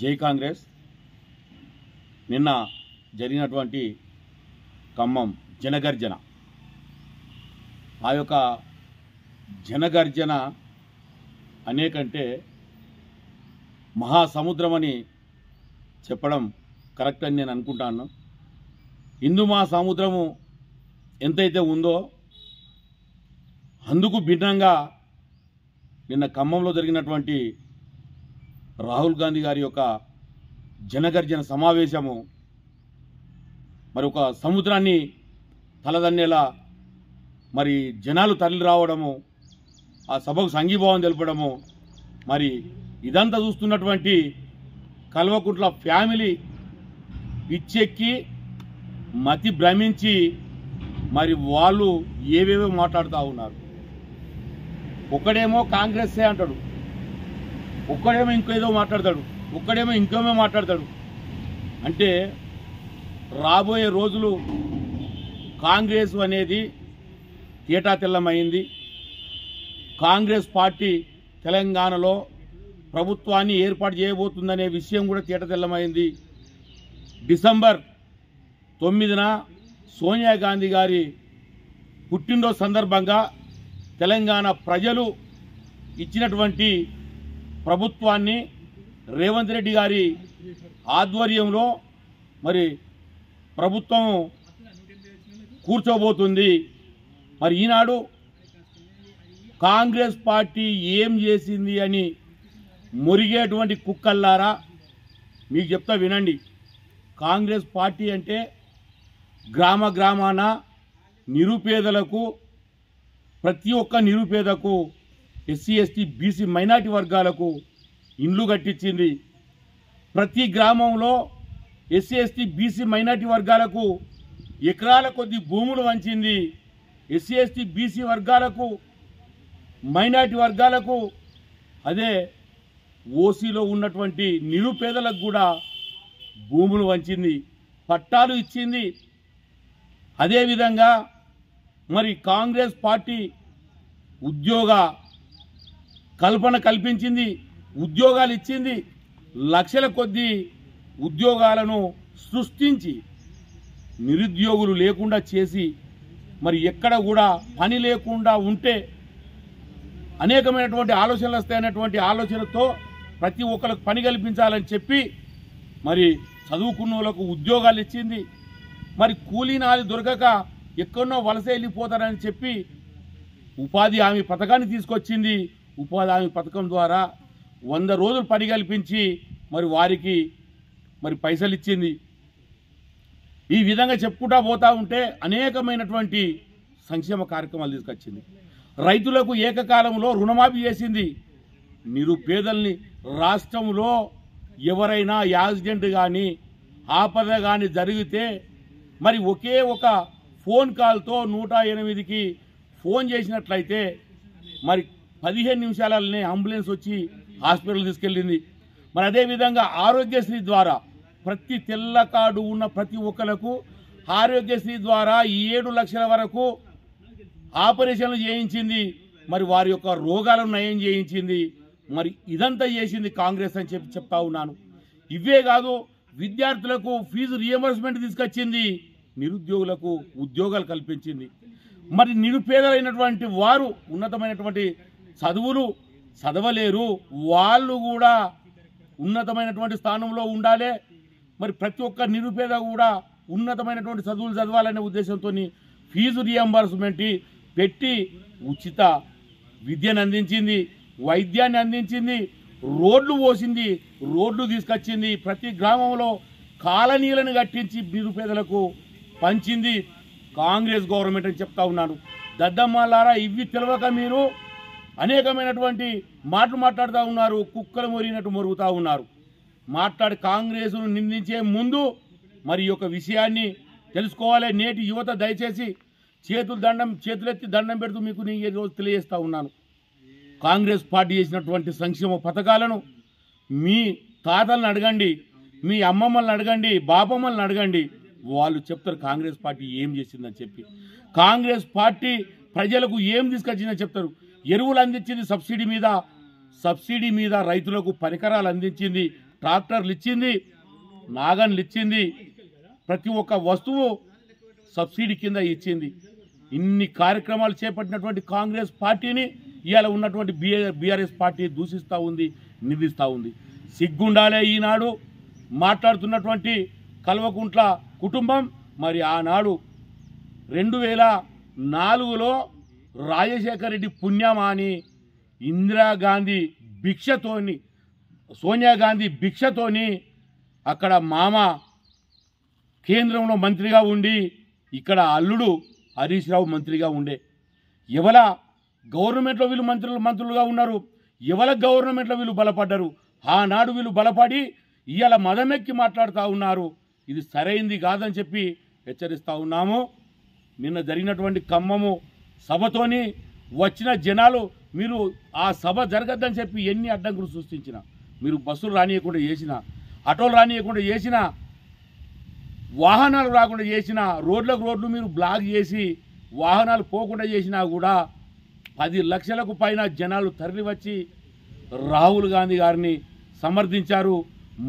జై కాంగ్రెస్. నిన్న జరిగినటువంటి ఖమ్మం జనగర్జన. ఆ యొక్క జనగర్జన అనేకంటే మహాసముద్రం అని చెప్పడం కరెక్ట్ అని నేను అనుకుంటాను. హిందూ మహాసముద్రము ఎంతైతే ఉందో అందుకు భిన్నంగా నిన్న ఖమ్మంలో జరిగినటువంటి రాహుల్ గాంధీ గారి యొక్క జనగర్జన సమావేశము మరి ఒక సముద్రాన్ని తలదన్నేలా మరి జనాలు తరలి రావడము ఆ సభకు సంఘీభావం తెలపడము మరి ఇదంతా చూస్తున్నటువంటి కల్వకుంట్ల ఫ్యామిలీ పిచ్చెక్కి మతి భ్రమించి మరి వాళ్ళు ఏవేవో మాట్లాడుతూ ఉన్నారు. ఒక్కడేమో కాంగ్రెస్సే అంటాడు. ఒక్కడేమో ఇంకేదో మాట్లాడతాడు ఒక్కడేమో ఇంకేమో మాట్లాడతాడు. అంటే రాబోయే రోజులు కాంగ్రెస్ అనేది తీటాతిల్లమైంది కాంగ్రెస్ పార్టీ తెలంగాణలో ప్రభుత్వాన్ని ఏర్పాటు చేయబోతుందనే విషయం కూడా తీటతెల్లమైంది డిసెంబర్ తొమ్మిదిన సోనియా గాంధీ గారి పుట్టినరోజు సందర్భంగా తెలంగాణ ప్రజలు ఇచ్చినటువంటి ప్రభుత్వాన్ని రేవంత్ రెడ్డి గారి ఆధ్వర్యంలో మరి ప్రభుత్వం కూర్చోబోతుంది. మరి ఈనాడు కాంగ్రెస్ పార్టీ ఏం చేసింది అని మురిగేటువంటి కుక్కల్లారా మీకు చెప్తా వినండి. కాంగ్రెస్ పార్టీ అంటే గ్రామ గ్రామాన నిరుపేదలకు ప్రతి ఒక్క నిరుపేదకు ఎస్సీ ఎస్టీ బీసీ మైనార్టీ వర్గాలకు ఇండ్లు కట్టించింది ప్రతి గ్రామంలో ఎస్సీ ఎస్టీ బీసీ మైనార్టీ వర్గాలకు ఎకరాల కొద్ది భూములు వంచింది ఎస్సీ ఎస్టీ బీసీ వర్గాలకు మైనార్టీ వర్గాలకు అదే ఓసీలో ఉన్నటువంటి నిరుపేదలకు కూడా భూములు వంచింది పట్టాలు ఇచ్చింది అదేవిధంగా మరి కాంగ్రెస్ పార్టీ ఉద్యోగ కల్పన కల్పించింది ఉద్యోగాలు ఇచ్చింది లక్షల కొద్దీ ఉద్యోగాలను సృష్టించి నిరుద్యోగులు లేకుండా చేసి మరి ఎక్కడ కూడా పని లేకుండా ఉంటే అనేకమైనటువంటి ఆలోచనలు వస్తాయనేటువంటి ఆలోచనతో ప్రతి ఒక్కరికి పని కల్పించాలని చెప్పి మరి చదువుకున్న వాళ్ళకు ఉద్యోగాలు ఇచ్చింది. మరి కూలీనాది దొరకక ఎక్కడో వలస వెళ్ళిపోతారని చెప్పి ఉపాధి హామీ పథకాన్ని తీసుకొచ్చింది ఉపాధి హామీ పథకం ద్వారా వంద రోజులు పని కల్పించి మరి వారికి మరి పైసలు ఇచ్చింది. ఈ విధంగా చెప్పుకుంటా పోతా ఉంటే అనేకమైనటువంటి సంక్షేమ కార్యక్రమాలు తీసుకొచ్చింది. రైతులకు ఏకకాలంలో రుణమాఫీ చేసింది. నిరుపేదల్ని రాష్ట్రంలో ఎవరైనా యాక్సిడెంట్ కానీ ఆపద కానీ జరిగితే మరి ఒకే ఒక ఫోన్ కాల్తో నూట ఎనిమిదికి ఫోన్ చేసినట్లయితే మరి పదిహేను నిమిషాలనే అంబులెన్స్ వచ్చి హాస్పిటల్ తీసుకెళ్ళింది. మరి అదేవిధంగా ఆరోగ్యశ్రీ ద్వారా ప్రతి తెల్ల కార్డు ఉన్న ప్రతి ఒక్కలకు ఆరోగ్యశ్రీ ద్వారా ఈ ఏడు లక్షల వరకు ఆపరేషన్లు చేయించింది. మరి వారి యొక్క రోగాలను నయం చేయించింది. మరి ఇదంతా చేసింది కాంగ్రెస్ అని చెప్పి చెప్తా ఉన్నాను. ఇవే కాదు విద్యార్థులకు ఫీజు రియంబర్స్మెంట్ తీసుకొచ్చింది నిరుద్యోగులకు ఉద్యోగాలు కల్పించింది. మరి నిరుపేదలైనటువంటి వారు ఉన్నతమైనటువంటి చదువులు చదవలేరు. వాళ్ళు కూడా ఉన్నతమైనటువంటి స్థానంలో ఉండాలి. మరి ప్రతి ఒక్క నిరుపేద కూడా ఉన్నతమైనటువంటి చదువులు చదవాలనే ఉద్దేశంతో ఫీజు రియంబర్స్మెంట్ పెట్టి ఉచిత విద్యను అందించింది వైద్యాన్ని అందించింది రోడ్లు పోసింది రోడ్లు తీసుకొచ్చింది. ప్రతి గ్రామంలో కాలనీలను కట్టించి నిరుపేదలకు పంచింది కాంగ్రెస్ గవర్నమెంట్ అని చెప్తా ఉన్నాను. దద్దమ్మలారా ఇవి తెలవక మీరు అనేకమైనటువంటి మాటలు మాట్లాడుతూ ఉన్నారు కుక్కలు మొరిగినట్టు మొరుగుతూ ఉన్నారు. మాట్లాడి కాంగ్రెస్ను నిందించే ముందు మరి ఈ యొక్క విషయాన్ని తెలుసుకోవాలి. నేటి యువత దయచేసి చేతులు దండం చేతులెత్తి దండం పెడుతూ మీకు నేను ఈ రోజు తెలియజేస్తూ ఉన్నాను. కాంగ్రెస్ పార్టీ చేసినటువంటి సంక్షేమ పథకాలను మీ తాతలను అడగండి మీ అమ్మమ్మల్ని అడగండి బాపమ్మల్ని అడగండి. వాళ్ళు చెప్తారు కాంగ్రెస్ పార్టీ ఏం చేసిందని చెప్పి. కాంగ్రెస్ పార్టీ ప్రజలకు ఏం తీసుకొచ్చిందని చెప్తారు. ఎరువులు అందించింది సబ్సిడీ మీద. సబ్సిడీ మీద రైతులకు పరికరాలు అందించింది ట్రాక్టర్లు ఇచ్చింది నాగన్లు ఇచ్చింది. ప్రతి ఒక్క వస్తువు సబ్సిడీ కింద ఇచ్చింది. ఇన్ని కార్యక్రమాలు చేపట్టినటువంటి కాంగ్రెస్ పార్టీని ఇవాళ ఉన్నటువంటి బిఏ బీఆర్ఎస్ పార్టీ దూషిస్తూ ఉంది నిందిస్తూ ఉంది. సిగ్గుండాలే ఈనాడు మాట్లాడుతున్నటువంటి కల్వకుంట్ల కుటుంబం. మరి ఆనాడు రెండు వేల నాలుగులో రాజశేఖర రెడ్డి పుణ్యమాని ఇందిరాగాంధీ భిక్షతోని సోనియా గాంధీ భిక్షతోని అక్కడ మామ కేంద్రంలో మంత్రిగా ఉండి ఇక్కడ అల్లుడు హరీష్ రావు మంత్రిగా ఉండే. ఎవల గవర్నమెంట్లో వీళ్ళు మంత్రులు మంత్రులుగా ఉన్నారు? ఎవల గవర్నమెంట్లో వీళ్ళు బలపడ్డారు? ఆనాడు వీళ్ళు బలపడి ఇవాళ మదమెక్కి మాట్లాడుతూ ఉన్నారు. ఇది సరైంది కాదని చెప్పి హెచ్చరిస్తూ ఉన్నాము. నిన్న జరిగినటువంటి ఖమ్మము సభతోని వచ్చిన జనాలు మీరు ఆ సభ జరగద్దని చెప్పి ఎన్ని అడ్డంకులు సృష్టించిన మీరు బస్సులు రానియకుండా చేసిన ఆటోలు రానియకుండా చేసిన వాహనాలు రాకుండా చేసిన రోడ్లకు రోడ్లు మీరు బ్లాక్ చేసి వాహనాలు పోకుండా చేసినా కూడా పది లక్షలకు పైన జనాలు తరలి వచ్చి రాహుల్ గాంధీ గారిని సమర్థించారు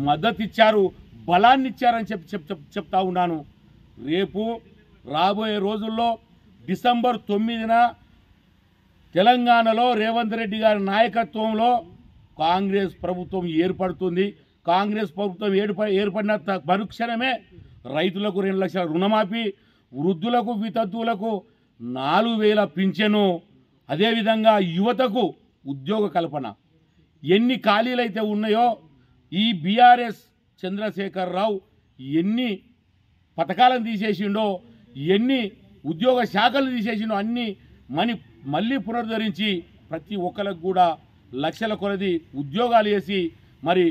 మద్దతు ఇచ్చారు బలాన్ని ఇచ్చారని చెప్పి చెప్ చెప్- చెప్తా ఉన్నాను. రేపు రాబోయే రోజుల్లో డిసెంబర్ తొమ్మిదిన తెలంగాణలో రేవంత్ రెడ్డి గారి నాయకత్వంలో కాంగ్రెస్ ప్రభుత్వం ఏర్పడుతుంది. కాంగ్రెస్ ప్రభుత్వం ఏర్ప ఏర్పడిన త- మరుక్షణమే రైతులకు రెండు లక్షల రుణమాఫీ వృద్ధులకు వితంతువులకు నాలుగు వేల పింఛను. అదేవిధంగా యువతకు ఉద్యోగ కల్పన. ఎన్ని ఖాళీలు అయితే ఉన్నాయో ఈ బీఆర్ఎస్ చంద్రశేఖర్ రావు ఎన్ని పథకాలను తీసేసిండో ఎన్ని ఉద్యోగ శాఖలు తీసేసిన అన్ని మని మళ్ళీ పునరుద్ధరించి ప్రతి ఒక్కరికి కూడా లక్షల కొలది ఉద్యోగాలు వేసి మరి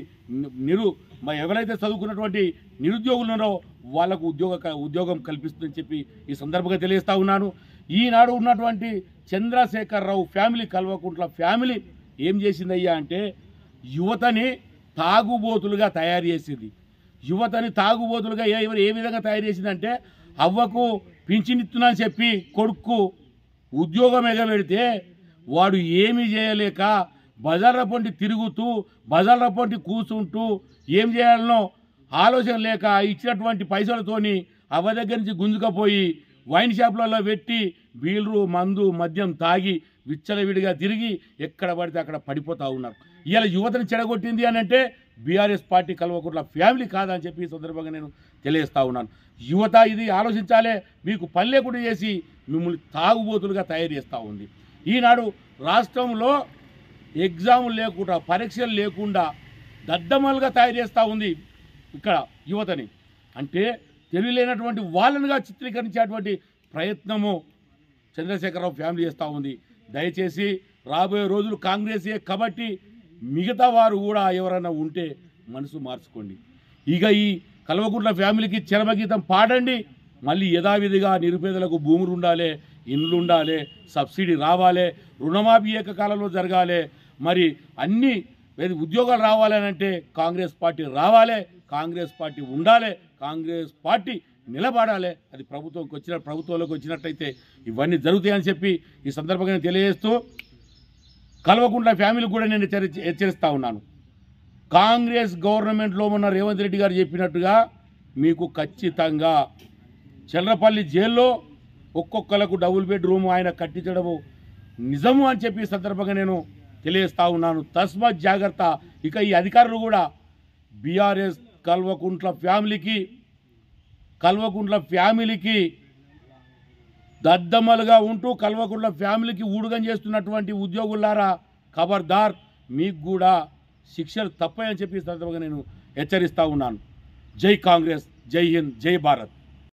నిరు మరి ఎవరైతే చదువుకున్నటువంటి నిరుద్యోగులు ఉన్నారో వాళ్ళకు ఉద్యోగ క- ఉద్యోగం కల్పిస్తుందని చెప్పి ఈ సందర్భంగా తెలియజేస్తా ఉన్నాను. ఈనాడు ఉన్నటువంటి చంద్రశేఖరరావు ఫ్యామిలీ కల్వకుంట్ల ఫ్యామిలీ ఏం చేసిందయ్యా అంటే యువతని తాగుబోతులుగా తయారు చేసింది. యువతని తాగుబోతులుగా ఏ ఏ విధంగా తయారు చేసిందంటే అవ్వకు పింఛనిస్తున్నా అని చెప్పి కొడుకు ఉద్యోగం ఎగబెడితే వాడు ఏమీ చేయలేక బజార్ల పొంటి తిరుగుతూ బజార్ల పొంటి కూర్చుంటూ ఏం చేయాలనో ఆలోచన లేక ఇచ్చినటువంటి పైసలతోని అవ్వ దగ్గర నుంచి గుంజుకపోయి వైన్ షాపులలో పెట్టి బీల్రు మందు మద్యం తాగి విచ్చలవిడిగా తిరిగి ఎక్కడ పడితే అక్కడ పడిపోతూ ఉన్నారు. ఇలా యువతను చెడగొట్టింది అని అంటే బీఆర్ఎస్ పార్టీ కల్వకుంట్ల ఫ్యామిలీ కాదని చెప్పి ఈ సందర్భంగా నేను తెలియజేస్తా ఉన్నాను. యువత ఇది ఆలోచించాలే మీకు పని లేకుండా చేసి మిమ్మల్ని తాగుబోతులుగా తయారు చేస్తూ ఉంది. ఈనాడు రాష్ట్రంలో ఎగ్జాములు లేకుండా పరీక్షలు లేకుండా దద్దమలుగా తయారు చేస్తూ ఉంది ఇక్కడ యువతని. అంటే తెలియలేనటువంటి వాళ్ళనుగా చిత్రీకరించేటువంటి ప్రయత్నము చంద్రశేఖరరావు ఫ్యామిలీ చేస్తూ ఉంది. దయచేసి రాబోయే రోజులు కాంగ్రెసే కాబట్టి మిగతా వారు కూడా ఎవరైనా ఉంటే మనసు మార్చుకోండి. ఇక ఈ కల్వకుంట్ల ఫ్యామిలీకి చరమగీతం పాడండి. మళ్ళీ యథావిధిగా నిరుపేదలకు భూములు ఉండాలి ఇండ్లు ఉండాలి సబ్సిడీ రావాలి రుణమాఫీ ఏకకాలంలో జరగాలి. మరి అన్ని ఉద్యోగాలు రావాలనంటే కాంగ్రెస్ పార్టీ రావాలి కాంగ్రెస్ పార్టీ ఉండాలి కాంగ్రెస్ పార్టీ నిలబడాలి. అది ప్రభుత్వంకి వచ్చిన ప్రభుత్వంలోకి వచ్చినట్టయితే ఇవన్నీ జరుగుతాయని చెప్పి ఈ సందర్భంగా నేను తెలియజేస్తూ కల్వకుంట్ల ఫ్యామిలీ కూడా నేను హెచ్చరి హెచ్చరిస్తా ఉన్నాను. కాంగ్రెస్ గవర్నమెంట్లో ఉన్న రేవంత్ రెడ్డి గారు చెప్పినట్టుగా మీకు ఖచ్చితంగా చెల్లపల్లి జైల్లో ఒక్కొక్కలకు డబుల్ బెడ్రూమ్ ఆయన కట్టించడము నిజము అని చెప్పి సందర్భంగా నేను తెలియస్తా ఉన్నాను. తస్మత్ జాగ్రత్త. ఇక ఈ అధికారులు కూడా బీఆర్ఎస్ కల్వకుంట్ల ఫ్యామిలీకి కల్వకుంట్ల ఫ్యామిలీకి దద్దమ్మలుగా ఉంటూ కల్వకుంట్ల ఫ్యామిలీకి ఊడుగం చేస్తున్నటువంటి ఉద్యోగులారా ఖబర్దార్ మీకు కూడా శిక్షలు తప్పని చెప్పి సందర్భంగా నేను హెచ్చరిస్తూ ఉన్నాను. జై కాంగ్రెస్ జై హింద్ జై భారత్.